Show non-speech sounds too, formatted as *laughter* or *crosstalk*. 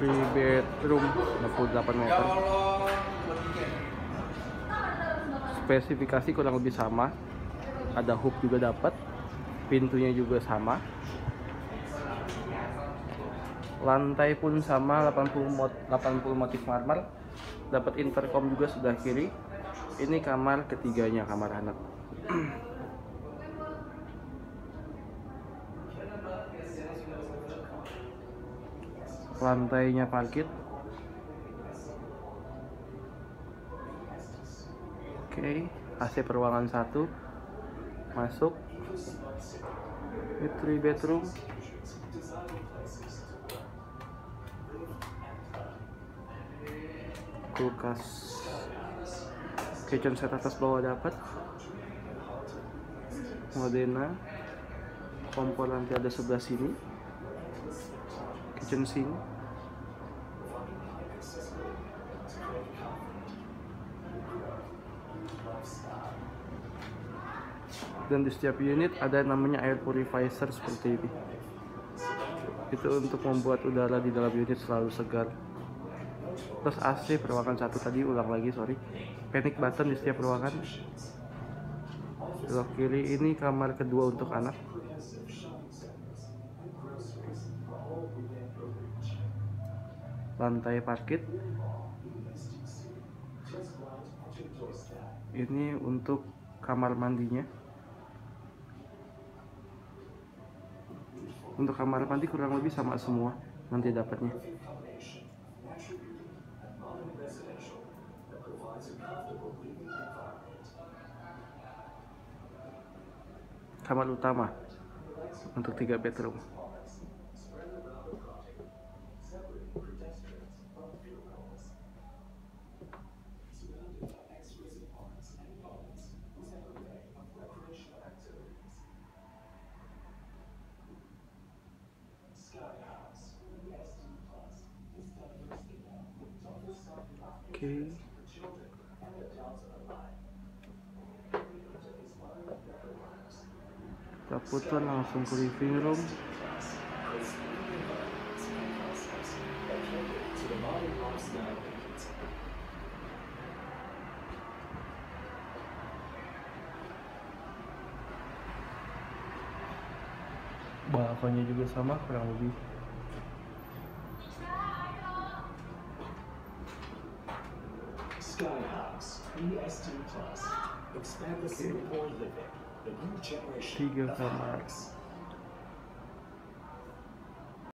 Three bedroom 68 meter. Spesifikasi kurang lebih sama. Ada hook juga dapat. Pintunya juga sama. Lantai pun sama 80 mot 80 motif marmer. Dapat intercom juga sebelah kiri. Ini kamar ketiganya, kamar anak. *clears throat* lantainya parkit oke AC peruangan satu. Masuk. Ini bedroom. Kulkas. Kitchen set atas bawah dapat. Modena. Kompor nanti ada sebelah sini. Kitchen sink dan di setiap unit ada namanya air purifier seperti ini. Itu untuk membuat udara di dalam unit selalu segar. Terus AC peruangan satu tadi ulang lagi sorry. Panic button di setiap ruangan. Belok kiri ini kamar kedua untuk anak. Lantai parkit ini untuk kamar mandinya. Untuk kamar mandi kurang lebih sama semua nanti dapatnya. Kamar utama untuk tiga bedroom Oke. Kita putar langsung ke living room. Balkonnya juga sama kurang lebih Sky House, EST Plus. Expand the Singapore living. The new generation of House.